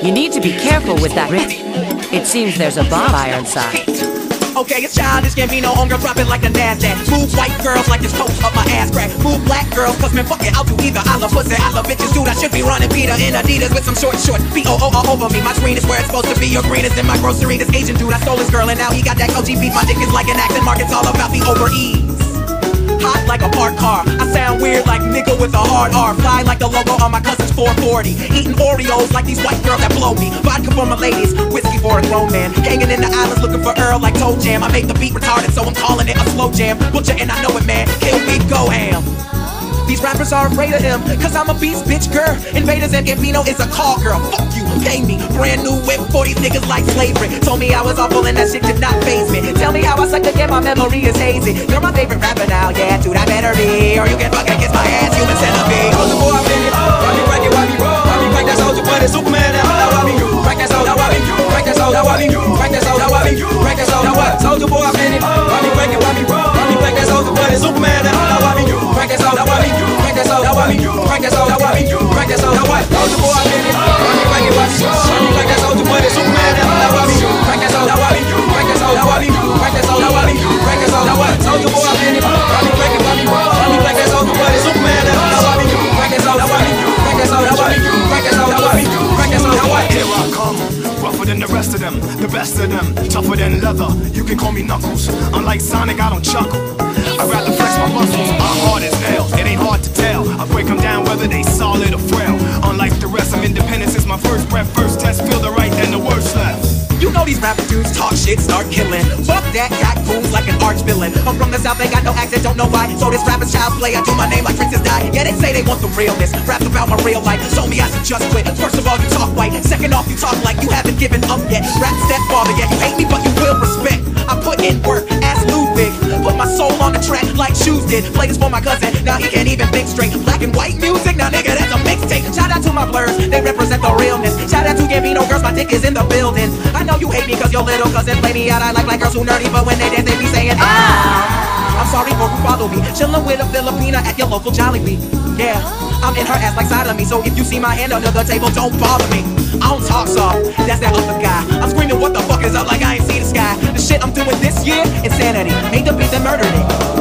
You need to be careful with that Rick. It seems there's a bomb by our side. Okay, it's childish, Gambino, on girl dropping like a NASDAQ. Move white girls like this post up my ass crack. Move black girls, cause man, fuck it, I'll do either. I love pussy, I love bitches, dude. I should be running Peter in Adidas with some short shorts. B-O-O all over me. My screen is where it's supposed to be. Your green is in my grocery. This Asian dude, I stole his girl, and now he got that OG beef. My dick is like an accent mark, it's all about the over ease. Hot like a park car. Weird like nigga with a hard R. Fly like the logo on my cousin's 440. Eating Oreos like these white girls that blow me. Vodka for my ladies, whiskey for a grown man. Hanging in the islands looking for Earl like ToeJam. I make the beat retarded, so I'm calling it a slow jam. Butcher and I know it, man. Kill me, go ham. These rappers are afraid of him, cause I'm a beast, bitch, girl. Invaders and Gambino is a call girl. Fuck you, pay me. Brand new whip for these niggas like slavery. Told me I was awful and that shit did not phase me. I suck again, my memory is hazy. You're my favorite rapper now, yeah, dude, I better be. Or you can fucking kiss my ass, human centipede. Soulja Boy, I'm in it. Why me crank it, why me roll? Why me crank that Soulja Boy, that Superman now? Now why me crank that soldier, why me crank that soldier, why me crank that soldier, why me crank that soldier, what? Soulja Boy, I'm in it. Why me crank it, why me roll? Why me crank that Soulja Boy, that Superman now? Now why me crank that soldier, why me crank that soldier, why me crank that soldier, the best of them, tougher than leather. You can call me Knuckles. Unlike Sonic, I don't chuckle. I rather flex my muscles. I'm hard as nails. It ain't hard to tell. I break them down whether they solid or frail. Unlike the rest, I'm independent since my first breath. First test, feel the right, then the worst left. You know these rapper dudes talk shit, start killing. Fuck that, got arch villain. I'm from the south, ain't got no accent, don't know why. So this rapper's child's play, I do my name like Princess Di. Yeah, they say they want the realness. Rap about my real life, so me I should just quit. First of all, you talk white. Second off, you talk like you haven't given up yet. Rap stepfather, yeah, you hate me, but you will respect. I put in work, ask Ludwig. Put my soul on the track like shoes did. Play this for my cousin, now he can't even think straight. You hate me cause your little cousin play me out. I like like girls who nerdy, but when they dance, they be saying, ah. I'm sorry for who follow me. Chillin' with a Filipina at your local Jollibee. Yeah, I'm in her ass like side of me. So if you see my hand under the table, don't bother me. I don't talk soft, that's that other guy. I'm screaming, what the fuck is up like I ain't see the sky. The shit I'm doing this year, insanity. Ain't the beat that murdered it.